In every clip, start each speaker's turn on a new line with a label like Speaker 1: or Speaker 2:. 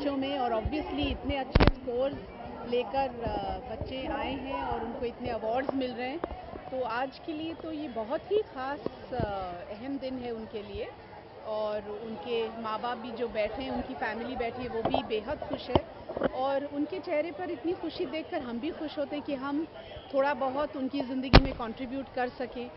Speaker 1: और ऑब्वियसली इतने अच्छे स्कोर्स लेकर बच्चे आए हैं और उनको इतने अवार्ड्स मिल रहे हैं। तो आज के लिए तो ये बहुत ही ख़ास अहम दिन है उनके लिए और उनके माँ बाप भी जो बैठे हैं, उनकी फैमिली बैठी है, वो भी बेहद खुश है। और उनके चेहरे पर इतनी खुशी देखकर हम भी खुश होते हैं कि हम थोड़ा बहुत उनकी ज़िंदगी में कंट्रीब्यूट कर सकें।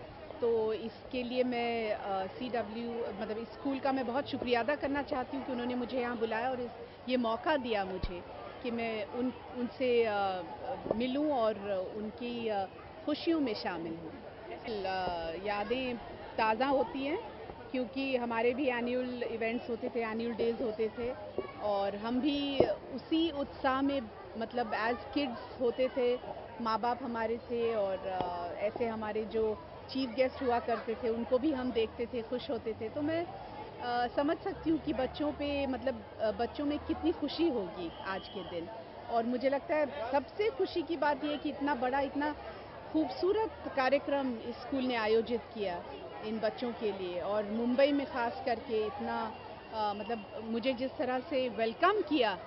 Speaker 1: तो इसके लिए मैं सी डब्ल्यू मतलब स्कूल का मैं बहुत शुक्रिया अदा करना चाहती हूँ कि उन्होंने मुझे यहाँ बुलाया और इस, ये मौका दिया मुझे कि मैं उन, उनसे मिलूँ और उनकी खुशियों में शामिल हूँ। यादें ताज़ा होती हैं। क्योंकि हमारे भी एनुअल इवेंट्स होते थे एनुअल डेज़ होते थे और हम भी उसी उत्साह में मतलब एज किड्स होते थे माँ बाप हमारे थे और ऐसे हमारे जो चीफ गेस्ट हुआ करते थे उनको भी हम देखते थे खुश होते थे। तो मैं आ, समझ सकती हूँ कि बच्चों पे मतलब बच्चों में कितनी खुशी होगी आज के दिन। और मुझे लगता है सबसे खुशी की बात यह कि इतना बड़ा इतना खूबसूरत कार्यक्रम स्कूल ने आयोजित किया। इन बच्चों के लिए। और मुंबई में ख़ास करके इतना आ, मतलब मुझे जिस तरह से वेलकम किया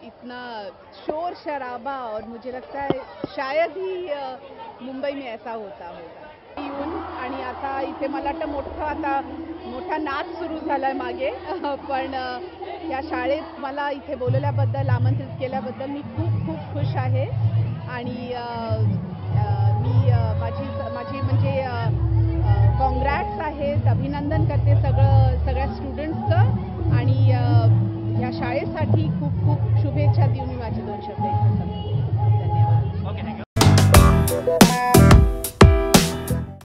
Speaker 1: इतना शोर शराबा और मुझे लगता है शायद ही मुंबई में ऐसा होता होगा। येऊन आणि आता इथे मला वाटतं आता मोठा नाच सुरू झाला आहे मागे पण या शाळेत मला इथे बोलवल्याबद्दल आमंत्रित केल्याबद्दल मी खूप खूप खुश आहे. आणि साठी खूप खूप शुभेच्छा देऊन मी माझे दोन शब्द इथे धन्यवाद.